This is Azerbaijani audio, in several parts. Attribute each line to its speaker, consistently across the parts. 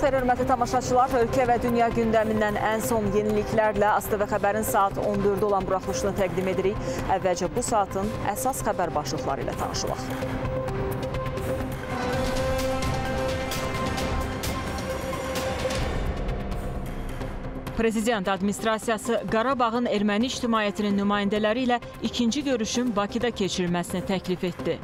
Speaker 1: Xeyir, hörmətli tamaşaçılar. Ölkə və dünya gündəmindən ən son yeniliklərlə ASTV xəbərin saat 14-də olan buraxılışını təqdim edirik. Əvvəlcə bu saatın əsas xəbər başlıqları ilə tanışılaq. Prezident administrasiyası Qarabağın erməni ictimaiyyətinin nümayəndələri ilə ikinci görüşün Bakıda keçirilməsini təklif etdi.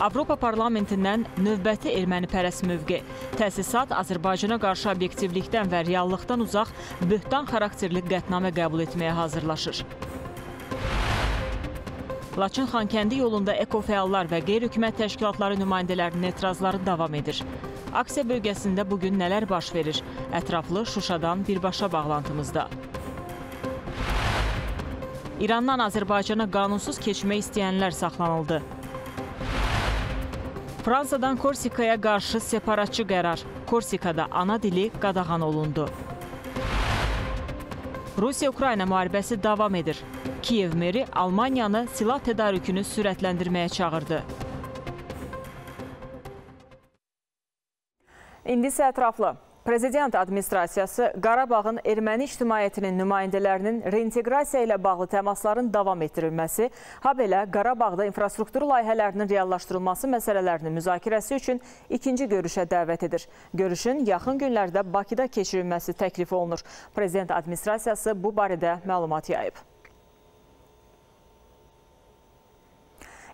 Speaker 1: Avropa Parlamentindən növbəti ermənipərəst mövqe. Təsisat Azərbaycana qarşı obyektivlikdən və reallıqdan uzaq böhtan xarakterli qətnamə qəbul etməyə hazırlaşır. Laçın Xankəndi yolunda ekofəallar və qeyri-hökumət təşkilatları nümayəndələrinin etirazları davam edir. Aksiya bölgəsində bugün nələr baş verir? Ətraflı Şuşadan birbaşa bağlantımızda. İrandan Azərbaycana qanunsuz keçmək istəyənlər saxlanıldı. Fransadan Korsikaya qarşı separatçı qərar. Korsikada ana dili qadağan olundu. Rusiya-Ukrayna müharibəsi davam edir. Kiyev meri Almaniyanı silah tədarükünü sürətləndirməyə çağırdı. İndi isə ətraflı. Prezident administrasiyası Qarabağın erməni ictimaiyyətinin nümayəndələrinin reinteqrasiya ilə bağlı təmasların davam etdirilməsi, ha belə Qarabağda infrastruktur layihələrinin reallaşdırılması məsələlərinin müzakirəsi üçün ikinci görüşə dəvət edir. Görüşün yaxın günlərdə Bakıda keçirilməsi təklif olunur. Prezident administrasiyası bu barədə məlumat yayıb.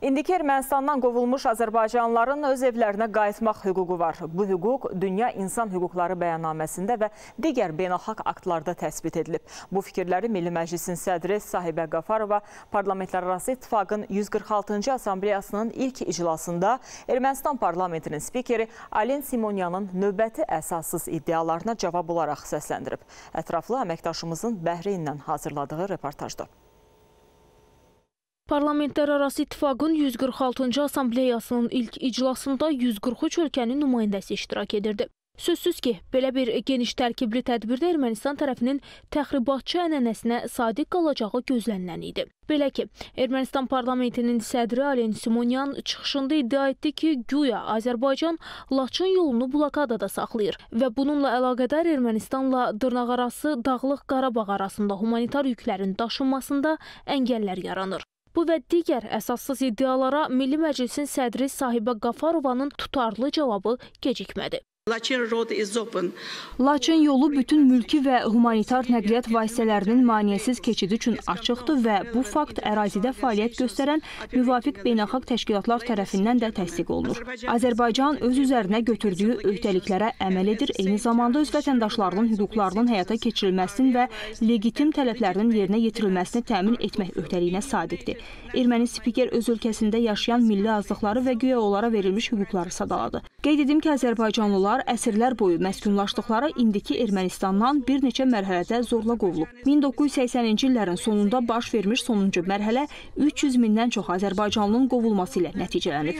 Speaker 1: İndiki Ermənistandan qovulmuş Azərbaycanlıların öz evlərinə qayıtmaq hüququ var. Bu hüquq Dünya İnsan Hüquqları bəyannaməsində və digər beynəlxalq aktlarda təsbit edilib. Bu fikirləri Milli Məclisin sədri Sahibə Qafarova Parlamentlərarası İttifaqın 146-cı Assambleyasının ilk iclasında Ermənistan parlamentinin spikeri Alen Simonyanın növbəti əsassız iddialarına cavab olaraq səsləndirib. Ətraflı əməkdaşımızın Bəhreyindən hazırladığı reportajda.
Speaker 2: Parlamentlərarası İttifaqın 146-cı Assambleyasının ilk iclasında 143 ölkənin nümayəndəsi iştirak edirdi. Sözsüz ki, belə bir geniş tərkibli tədbirdə Ermənistan tərəfinin təxribatçı ənənəsinə sadiq qalacağı gözlənilən idi. Belə ki, Ermənistan parlamentinin sədri Alen Simonyan çıxışında iddia etdi ki, güya Azərbaycan Laçın yolunu blokadada saxlayır və bununla əlaqədar Ermənistanla dırnaqarası Dağlıq Qarabağ arasında humanitar yüklərin daşınmasında əngəllər yaranır. Bu və digər əsassız iddialara Milli Məclisin sədri Sahibə Qafarovanın tutarlı cavabı gecikmədi.
Speaker 3: Laçın yolu bütün mülki və humanitar nəqliyyat vasitələrinin maneəsiz keçidi üçün açıqdır və bu fakt ərazidə fəaliyyət göstərən müvafiq beynəlxalq təşkilatlar tərəfindən də təsdiq olunur. Azərbaycan öz üzərinə götürdüyü öhdəliklərə əməl edir, eyni zamanda öz vətəndaşlarının hüquqlarının həyata keçirilməsinin və legitim tələblərinin yerinə yetirilməsini təmin etmək öhdəliyinə sadiqdir. Erməni spiker öz ölkəsində yaşayan milli azlıqları və güya onlara verilmiş hüquqları sadaladı. Qeyd edim ki, Azərbaycanlılar əsrlər boyu məskunlaşdıqları indiki Ermənistandan bir neçə mərhələdə zorla qovulub. 1980-ci illərin sonunda baş vermiş sonuncu mərhələ 300 mindən çox Azərbaycanlının qovulması ilə nəticələnib.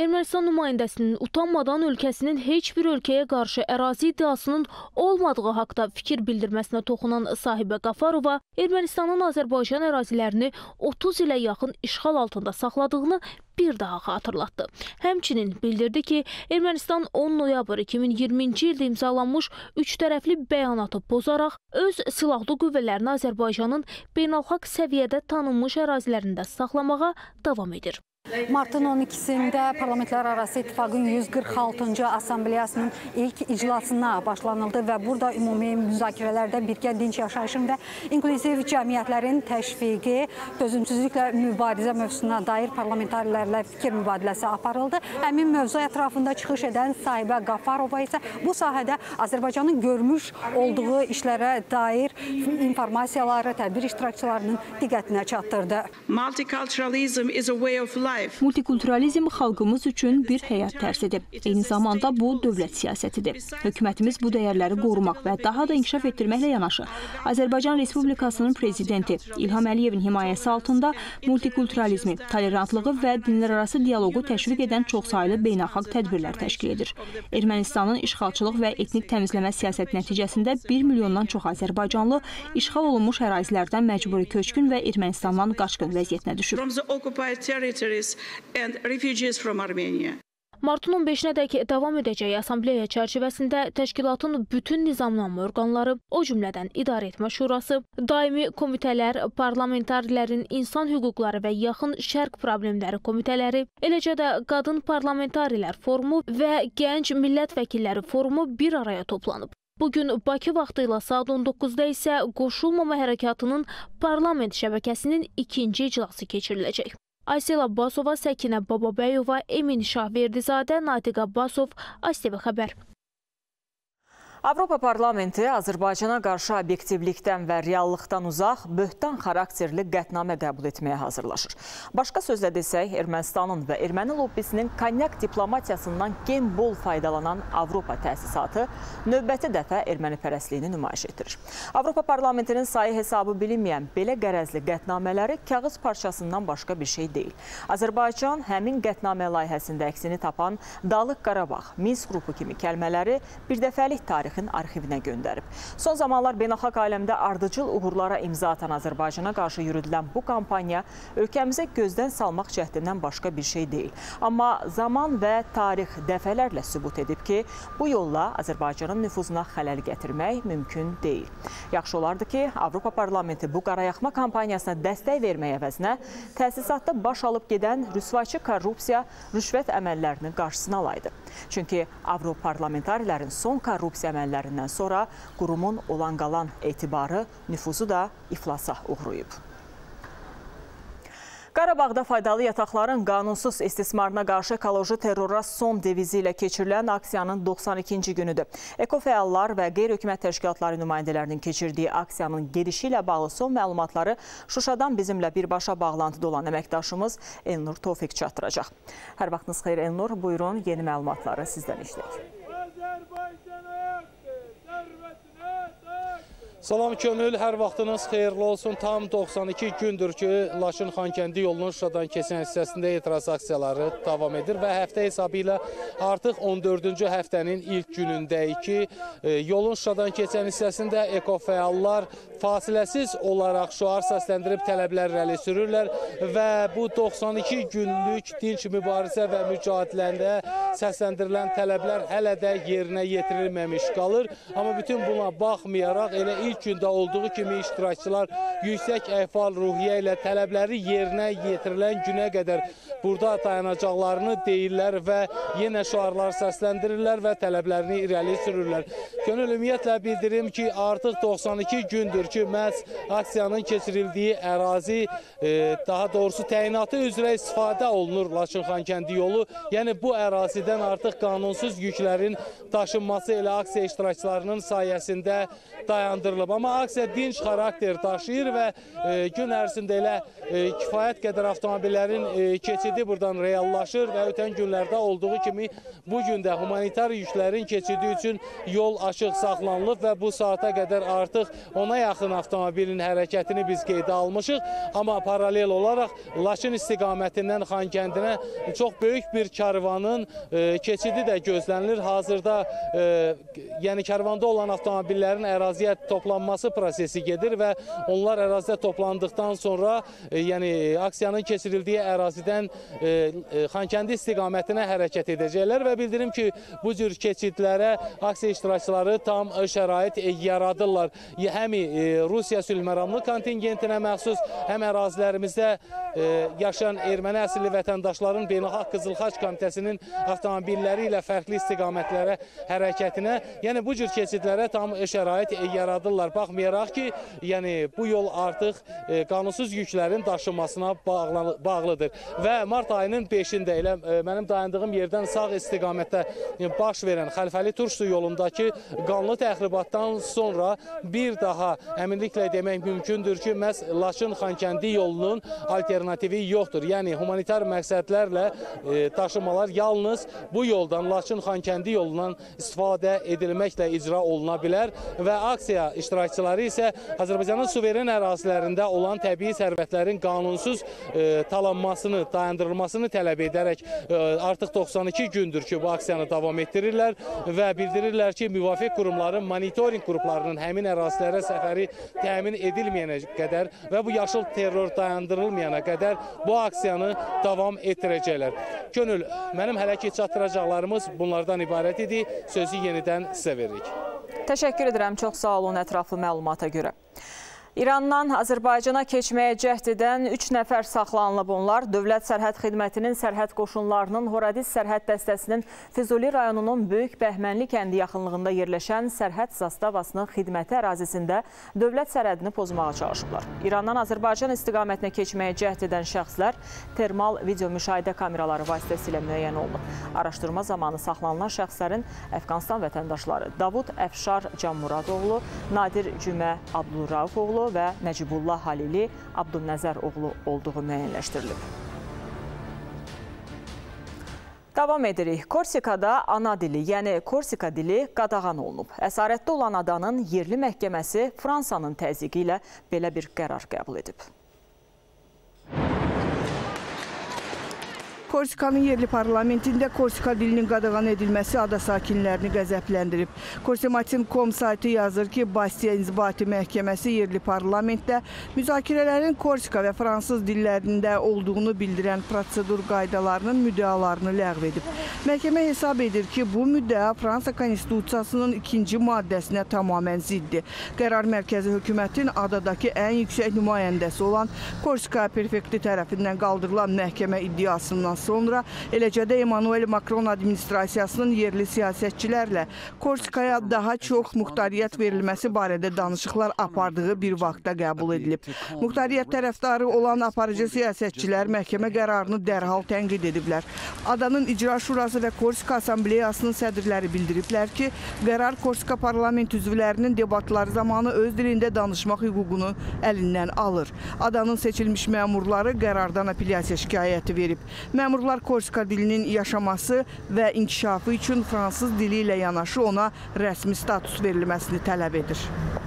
Speaker 2: Ermənistan nümayəndəsinin utanmadan ölkəsinin heç bir ölkəyə qarşı ərazi iddiasının olmadığı haqda fikir bildirməsinə toxunan sahibə Qafarova Ermənistanın Azərbaycan ərazilərini 30 ilə yaxın işğal altında saxladığını bir daha xatırlatdı. Həmçinin bildirdi ki, Ermənistan 10 noyabr 2020-ci ildə imzalanmış üç tərəfli bəyanatı pozaraq öz silahlı qüvvələrini Azərbaycanın beynəlxalq səviyyədə tanınmış ərazilərində saxlamağa davam edir.
Speaker 4: Martın 12-sində Parlamentlərarası İttifaqın 146-cı Assambleyasının ilk iclasına başlanıldı və burada ümumi müzakirələrdə birgə dinç yaşayışın və inklüziv cəmiyyətlərin təşviqi, dözümsüzlüklə mübarizə mövzusuna dair parlamentarlərlə fikir mübadiləsi aparıldı. Həmin mövzu ətrafında çıxış edən sahibə Qafarova isə bu sahədə Azərbaycanın görmüş olduğu işlərə dair informasiyaları tədbir iştirakçılarının diqqətinə çatdırdı.
Speaker 3: Multiculturalism is a way of life Multikulturalizm xalqımız üçün bir həyat tərzidir. Eyni zamanda bu dövlət siyasətidir. Hökumətimiz bu dəyərləri qorumaq və daha da inkişaf etdirməklə yanaşı, Azərbaycan Respublikasının prezidenti İlham Əliyevin himayəsi altında multikulturalizmi, tolerantlığı və dinlərarası dialoqu təşviq edən çoxsaylı beynəlxalq tədbirlər təşkil edir. Ermənistanın işğalçılıq və etnik təmizləmə siyasəti nəticəsində 1 milyondan çox azərbaycanlı işğal olunmuş ərazilərdən məcburi köçkün və Ermənistandan qaçqın vəziyyətinə düşüb.
Speaker 5: Migrants and refugees from Armenia.
Speaker 2: Martın 15-nədək davam edəcək assambleya çərçivəsində təşkilatın bütün nizamlanma orqanları, o cümlədən İdarə Etmə Şurası, daimi komitələr, parlamentarlərin insan hüquqları və yaxın şərq problemləri komitələri, eləcə də qadın parlamentarilər forumu və gənc millət vəkilləri forumu bir araya toplanıb. Bugün Bakı vaxtı ilə saat 19-da isə Qoşulmama Hərəkatının parlament şəbəkəsinin ikinci iclası keçiriləcək. Aysel Abbasova, Səkinə Bababəyova, Emin Şahverdizadə, Natiq Abbasov, ASTV xəbər.
Speaker 1: Avropa Parlamenti Azərbaycana qarşı obyektivlikdən və reallıqdan uzaq, böhtan xarakterli qətnamə qəbul etməyə hazırlaşır. Başqa sözlə desək, Ermənistanın və erməni lobbisinin konyak diplomatiyasından gen bol faydalanan Avropa təsisatı növbəti dəfə erməni pərəsliyini nümayiş etdirir. Avropa Parlamentinin sayı hesabı bilinməyən belə qərəzli qətnamələri kağız parçasından başqa bir şey deyil. Azərbaycan həmin qətnamə layihəsində əksini tapan Dağlıq Qarabağ, Minsk qrupu kimi kəlmələri bir dəfəlik tarix tarixin arxivinə göndərib. Son zamanlar beynəlxalq aləmdə ardıcıl uğurlara imza atan Azərbaycana qarşı yürüdülən bu kampaniya ölkəmizə gözdən salmaq cəhdindən başqa bir şey deyil. Amma zaman və tarix dəfələrlə sübut edib ki, bu yolla Azərbaycanın nüfuzuna xələl gətirmək mümkün deyil. Yaxşı olardı ki, Avropa Parlamenti bu qarayaxma kampaniyasına dəstək vermək əvəzinə təsisatda baş alıb gedən rüsvaçı korrupsiya, rüşvət əməllərinin qarşısını alaydı. Çünki Avroparlamentarilərin son korrupsiya əməlləri əməllərindən sonra qurumun olan qalan etibarı, nüfuzu da iflasa uğrayıb. Qarabağda faydalı yataqların qanunsuz istismarına qarşı ekoloji terrora son devizi ilə keçirilən aksiyanın 92-ci günüdür. Ekofəallar və qeyri-hökumət təşkilatları nümayəndələrinin keçirdiyi aksiyanın gedişi ilə bağlı son məlumatları Şuşadan bizimlə birbaşa bağlantıda olan əməkdaşımız Elnur Tofiq çatdıracaq. Hər vaxtınız xeyir Elnur, buyurun yeni məlumatları sizdən işləyək.
Speaker 6: Salam Könül, hər vaxtınız xeyirli olsun. Tam 92 gündür ki, Laşın-Xankəndi yolunun Şuşadan keçən hissəsində etiraz aksiyaları davam edir və həftə hesabı ilə artıq 14-cü həftənin ilk günündəyik ki, e, yolun Şuşadan keçən hissəsində ekofəallar fasiləsiz olaraq şuar səsləndirib tələblər rəli sürürlər və bu 92 günlük dinç mübarizə və mücadiləndə səsləndirilən tələblər hələ də yerinə yetirilməmiş qalır. Amma bütün buna baxmayaraq elə ilk gündə olduğu kimi iştirakçılar yüksək əhval ruhiyyə ilə tələbləri yerinə yetirilən günə qədər burada dayanacaqlarını deyirlər və yenə şuarlar səsləndirirlər və tələblərini irəli sürürlər. Könül ümumiyyətlə bildirim ki, artıq 92 gündür ki, məhz aksiyanın keçirildiyi ərazi, e, daha doğrusu təyinatı üzrə istifadə olunur Laçın-Xankəndi yolu. Yəni bu ərazidən artıq qanunsuz yüklərin daşınması elə aksiya iştirakçılarının sayəsində dayandırılıb. Amma aksiya dinç xarakter daşıyır və e, gün ərzində elə e, kifayət qədər avtomobillərin e, keçidi buradan reallaşır və ötən günlərdə olduğu kimi bu gün də humanitar yüklərin keçidi üçün yol açıq saxlanılıb və bu saata qədər artıq ona yaxın avtomobilin hərəkətini biz qeydə almışıq. Amma paralel olaraq Laçın istiqamətindən Xankəndinə çox böyük bir karvanın keçidi də gözlənilir. Hazırda e, yəni karvanda olan avtomobillərin əraziyə toplanması prosesi gedir və onlar ərazidə toplandıqdan sonra e, yəni aksiyanın keçirildiyi ərazidən e, Xankəndi istiqamətinə hərəkət edəcəklər və bildirim ki, bu cür keçidlərə aksiya iştirakçıları tam şərait yaradırlar. Həm Rusiya sülhməramlı kontingentinə məxsus, həm ərazilərimizdə yaşayan erməni əsilli vətəndaşların Beynəlxalq Qızıl Xaç Komitəsinin avtomobilləri ilə fərqli istiqamətlərə hərəkətinə, yəni bu cür keçidlərə tam şərait yaradırlar. Baxmayaraq ki, yəni bu yol artıq qanunsuz yüklərin daşınmasına bağlıdır və mart ayının 5-də elə mənim dayandığım yerdən sağ istiqamətdə baş verən Xəlfəli Turşu yolundakı qanlı təxribatdan sonra bir daha əminliklə demək mümkündür ki, məhz Laçın-Xankəndi yolunun alternativi yoxdur. Yəni humanitar məqsədlərlə daşımalar yalnız bu yoldan Laçın-Xankəndi yolundan istifadə edilməklə icra oluna bilər və aksiya iştirakçıları isə Azərbaycanın suveren ərazilərində olan təbii sərvətlərin qanunsuz e, talanmasını, dayandırılmasını tələb edərək e, artıq 92 gündür ki, bu aksiyanı davam etdirirlər və bildirirlər ki, müvafiq qurumların monitorinq qruplarının həmin ərazilərə səfəri təmin edilməyənə qədər və bu yaşıl terror dayandırılmayana qədər bu aksiyanı davam etdirəcəklər. Könül, mənim hələ ki çatdıracaqlarımız bunlardan ibarət idi. Sözü yenidən sizə veririk.
Speaker 1: Təşəkkür edirəm. Çox sağ olun ətraflı məlumata görə. İrandan Azərbaycana keçməyə cəhd edən 3 nəfər saxlanılıb. Onlar Dövlət Sərhəd Xidmətinin sərhəd qoşunlarının Horadiz sərhəd dəstəsinin Füzuli rayonunun Böyük Bəhmənli kəndi yaxınlığında yerləşən sərhəd zastavasının xidməti ərazisində dövlət sərhədini pozmağa çalışıblar. İrandan Azərbaycan istiqamətinə keçməyə cəhd edən şəxslər termal video müşahidə kameraları vasitəsilə müəyyən olunub. Araşdırma zamanı saxlanılan şəxslərin Əfqanistan vətəndaşları Davud Əfşar Canmuradoğlu, Nadir Cümə Abdurraufoğlu, oğlu və Nəcibullah Halili Abdülnəzər oğlu olduğu müəyyənləşdirilib. Davam edirik. Korsikada ana dili, yəni Korsika dili qadağan olunub. Əsarətdə olan adanın yerli məhkəməsi Fransanın təzyiqi ilə belə bir qərar qəbul edib.
Speaker 7: Korsikanın yerli parlamentində Korsika dilinin qadağan edilməsi ada sakinlərini qəzəbləndirib. Korsimatin.com saytı yazır ki, Bastiya İnzibati Məhkəməsi yerli parlamentdə müzakirələrin Korsika və fransız dillərində olduğunu bildirən prosedur qaydalarının müddialarını ləğv edib. Məhkəmə hesab edir ki, bu müddəa Fransa Konstitusiyasının ikinci maddəsinə tamamən ziddir. Qərar mərkəzi hökumətin adadakı ən yüksək nümayəndəsi olan Korsika prefekti tərəfindən qaldırılan məhkəmə iddiasından sonra eləcə də Emmanuel Macron administrasiyasının yerli siyasətçilərlə Korsikaya daha çox muxtariyyət verilməsi barədə danışıqlar apardığı bir vaxtda qəbul edilib. Muxtariyyət tərəfdarı olan aparıcı siyasətçilər məhkəmə qərarını dərhal tənqid ediblər. Adanın İcra Şurası və Korsika Assambleyasının sədrləri bildiriblər ki, qərar Korsika parlament üzvlərinin debatları zamanı öz dilində danışmaq hüququnu əlindən alır. Adanın seçilmiş məmurları qərardan apellyasiya şikayəti verib. Məmurlar Korsika dilinin yaşaması və inkişafı üçün fransız dili ilə yanaşı ona rəsmi status verilməsini tələb edir.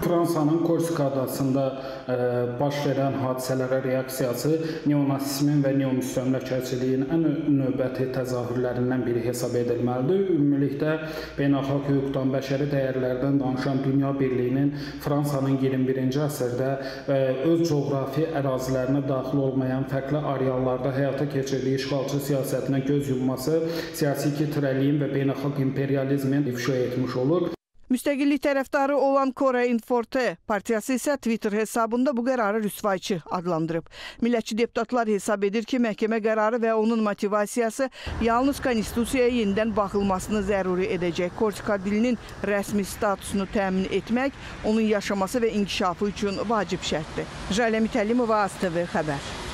Speaker 8: Fransanın Korsika adasında ə, baş verən hadisələrə reaksiyası neonasizmin və neomüstəmləkəçiliyin ən növbəti təzahürlərindən biri hesab edilməlidir. Ümumilikdə beynəlxalq hüquqdan, bəşəri dəyərlərdən danışan Dünya Birliyinin Fransanın 21-ci əsrdə ə, öz coğrafi ərazilərinə daxil olmayan fərqli areallarda həyata keçirdiyi işğalçı siyasətinə göz yumması siyasi titrəliyin və beynəlxalq imperializmin ifşa etmiş olur.
Speaker 7: Müstəqillik tərəfdarı olan Kore Inforte partiyası isə Twitter hesabında bu qərarı rüsvayçı adlandırıb. Millətçi deputatlar hesab edir ki, məhkəmə qərarı və onun motivasiyası yalnız konstitusiyaya yenidən baxılmasını zəruri edəcək. Korsika dilinin rəsmi statusunu təmin etmək onun yaşaması və inkişafı üçün vacib şərtdir. Jalə Mütəllimova, ASTV xəbər.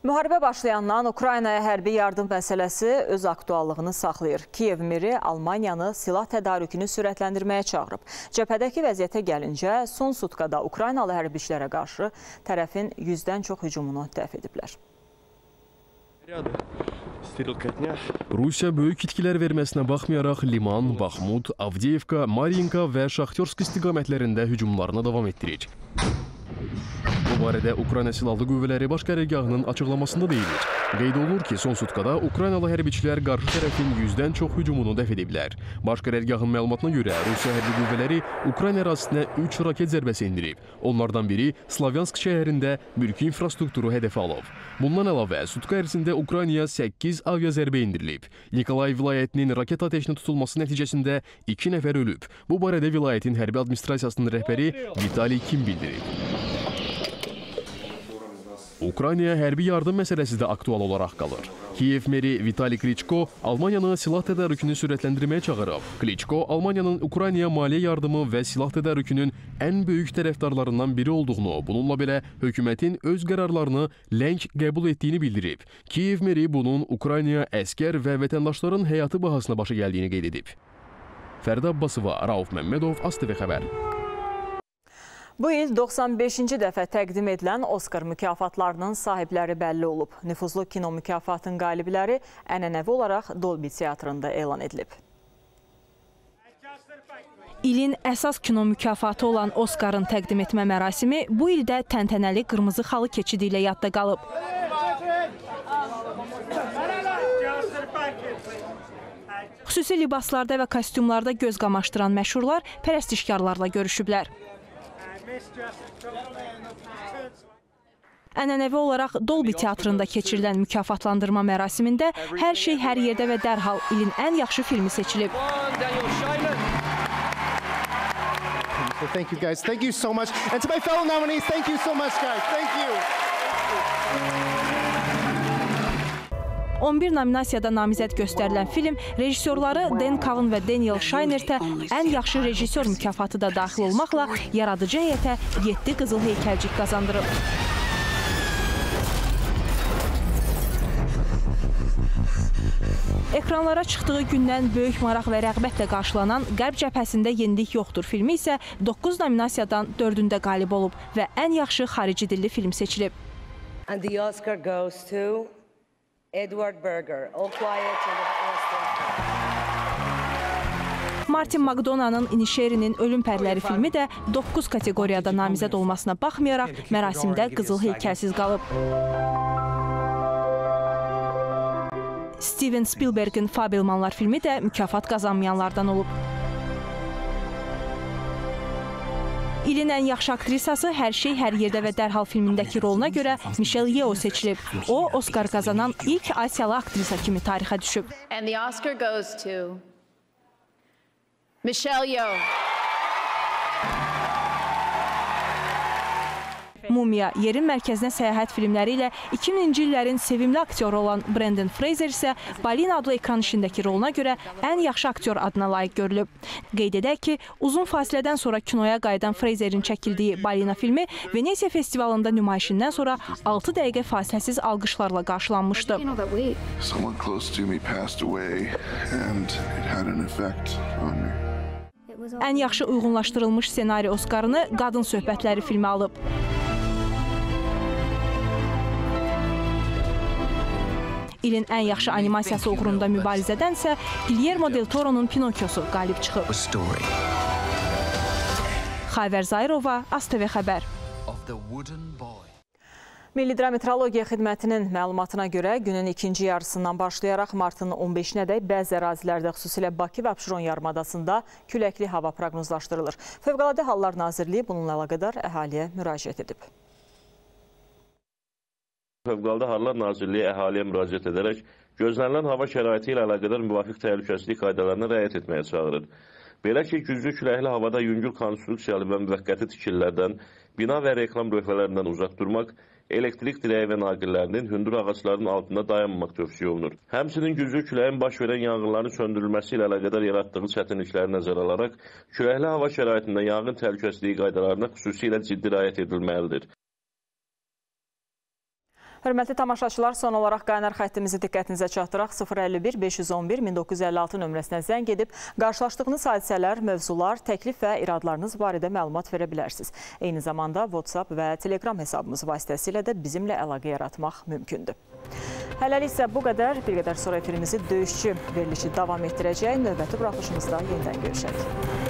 Speaker 1: Müharibə başlayandan Ukraynaya hərbi yardım məsələsi öz aktuallığını saxlayır. Kiyev meri Almaniyanı silah tədarükünü sürətləndirməyə çağırıb. Cəbhədəki vəziyyətə gəlincə, son sutkada Ukraynalı hərbiçilərə qarşı tərəfin yüzdən çox hücumunu dəf ediblər.
Speaker 9: Rusiya böyük itkilər verməsinə baxmayaraq Liman, Baxmut, Avdiyevka, Marinka və Şaxtyorsk istiqamətlərində hücumlarına davam etdirir. Bu barədə Ukrayna Silahlı Qüvvələri Baş Qərargahının açıqlamasında deyilir. Qeyd olunur ki, son sutkada Ukraynalı hərbiçilər qarşı tərəfin 100-dən çox hücumunu dəf ediblər. Baş Qərargahın məlumatına görə Rusiya hərbi qüvvələri Ukrayna ərazisinə 3 raket zərbəsi endirib. Onlardan biri Slavyansk şəhərində mülki infrastrukturu hədəfə alıb. Bundan əlavə, sutka ərzində Ukraynaya 8 avia zərbə indirilib. Nikolay vilayətinin raket ateşinə tutulması nəticəsində 2 nəfər ölüb. Bu barədə vilayətin hərbi administrasiyasının rəhbəri Vitali Kim bildirib. Ukraynaya hərbi yardım məsələsi də aktual olaraq qalır. Kiyev meri Vitali Kliçko Almaniyanı silah tədarükünü sürətləndirməyə çağırıb. Kliçko Almaniyanın Ukraynaya maliyyə yardımı və silah tədarükünün ən böyük tərəfdarlarından biri olduğunu, bununla belə hökumətin öz qərarlarını ləng qəbul etdiyini bildirib. Kiyev meri bunun Ukraynaya əskər və vətəndaşların həyatı bahasına başa gəldiyini qeyd edib. Fərdə Abbasova, Rauf Məmmədov, ASTV xəbər.
Speaker 1: Bu il 95-ci dəfə təqdim edilən Oskar mükafatlarının sahibləri bəlli olub. Nüfuzlu kino mükafatın qalibləri ənənəvi olaraq Dolby Teatrında elan edilib.
Speaker 10: İlin əsas kino mükafatı olan Oskarın təqdim etmə mərasimi bu ildə təntənəli qırmızı xalı keçidi ilə yadda qalıb. Xüsusi libaslarda və kostyumlarda göz qamaşdıran məşhurlar pərəstişkarlarla görüşüblər. Ənənəvi olaraq Dolby teatrında keçirilən mükafatlandırma mərasimində hər şey hər yerdə və dərhal ilin ən yaxşı filmi seçilib.
Speaker 11: Thank you guys. Thank you so much. And to my fellow nominees, thank you so much guys. Thank you.
Speaker 10: 11 nominasiyada namizəd göstərilən film rejissorları Dan Cowan və Daniel Scheinertə ən yaxşı rejissor mükafatı da daxil olmaqla yaradıcı heyətə 7 qızıl heykəlcik qazandırıb. Ekranlara çıxdığı gündən böyük maraq və rəğbətlə qarşılanan Qərb cəbhəsində yenilik yoxdur filmi isə 9 nominasiyadan 4-ündə qalib olub və ən yaxşı xarici dilli film seçilib.
Speaker 12: And the Oscar goes to Edward Berger, All Quiet on the Western
Speaker 10: Martin McDonagh-nın İnişerinin Ölüm Pərləri filmi də 9 kateqoriyada namizəd olmasına baxmayaraq mərasimdə qızıl heykəlsiz qalıb. Steven Spielbergin Fabelmanlar filmi də mükafat qazanmayanlardan olub. İlin ən yaxşı aktrisası Hər şey hər yerdə və dərhal filmindəki roluna görə Michelle Yeoh seçilib. O, Oscar qazanan ilk Asiyalı aktrisa kimi tarixə düşüb.
Speaker 13: And the Oscar goes to Michelle Yeoh.
Speaker 10: Mumia yerin mərkəzinə səyahət filmləri ilə 2000-ci illərin sevimli aktyoru olan Brandon Fraser isə Balin adlı ekran işindəki roluna görə ən yaxşı aktyor adına layiq görülüb. Qeyd edək ki, uzun fasilədən sonra kinoya qayıdan Fraserin çəkildiyi Balina filmi Venesiya festivalında nümayişindən sonra 6 dəqiqə fasiləsiz alqışlarla qarşılanmışdı.
Speaker 14: Someone close to me passed away and it had an effect on me.
Speaker 10: Ən yaxşı uyğunlaşdırılmış ssenari Oskarını Qadın söhbətləri filmi alıb. İlin ən yaxşı animasiyası uğrunda mübarizədənsə Guillermo del Toro'nun Pinokyosu qalib çıxıb. Xavər Zayrova, ASTV xəbər.
Speaker 1: Milli Hidrometeorologiya Xidmətinin məlumatına görə günün ikinci yarısından başlayaraq martın 15-nədək bəzi ərazilərdə, xüsusilə Bakı və Abşeron yarımadasında küləkli hava proqnozlaşdırılır. Fövqəladə Hallar Nazirliyi bununla əlaqədar əhaliyə müraciət edib.
Speaker 15: Fövqəladə Hallar Nazirliyi əhaliyə müraciət edərək gözlənilən hava şəraiti ilə əlaqədar müvafiq təhlükəsizlik qaydalarına riayət etməyə çağırır. Belə ki, güclü küləkli havada yüngül konstruksiyalı və müvəqqəti tikililərdən, bina və reklam lövhələrindən uzaq durmaq, elektrik dirəyi və naqillərinin hündür ağacların altında dayanmamaq tövsiyə olunur. Həmçinin güclü küləyin baş verən yanğınların söndürülməsi ilə əlaqədar yaratdığı çətinlikləri nəzərə alaraq, küləkli hava şəraitində yanğın təhlükəsizliyi qaydalarına xüsusilə ciddi riayət edilməlidir.
Speaker 1: Hörmətli tamaşaçılar, son olaraq qaynar xəttimizi diqqətinizə çatdıraq. 051 511 1956 nömrəsinə zəng edib qarşılaşdığınız hadisələr, mövzular, təklif və iradlarınız barədə məlumat verə bilərsiniz. Eyni zamanda WhatsApp və Telegram hesabımız vasitəsilə də bizimlə əlaqə yaratmaq mümkündür. Hələlik isə bu qədər. Bir qədər sonra efirimizi döyüşçü verilişi davam etdirəcək. Növbəti buraxışımızda yenidən görüşək.